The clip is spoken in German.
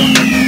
Musik